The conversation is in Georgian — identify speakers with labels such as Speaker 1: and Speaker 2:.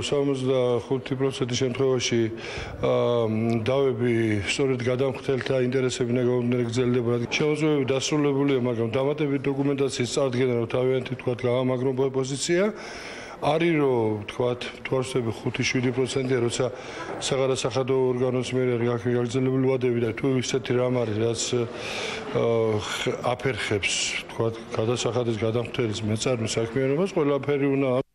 Speaker 1: 65% შემთხვევაში დავები სწორედ გადამხდელთა ინტერესები ნაგავდნენ გრძელდება. შეუძლებელი დასრულებულია, მაგრამ დამატებით დოკუმენტაციის წარდგენა რომ თავიანთი თქვა გამაგრობა პოზიცია არის რომ თქვათ თვარსები 5-7%-ია, როცა საგადასახადო ორგანოს მიერ გაგრძელებული ვადები და თუ ისეთი რამ არის, რაც აფერხებს თქვათ გადასახადის გადამხდელის მეწარმის საქმიანობას, ყველაფერი უნდა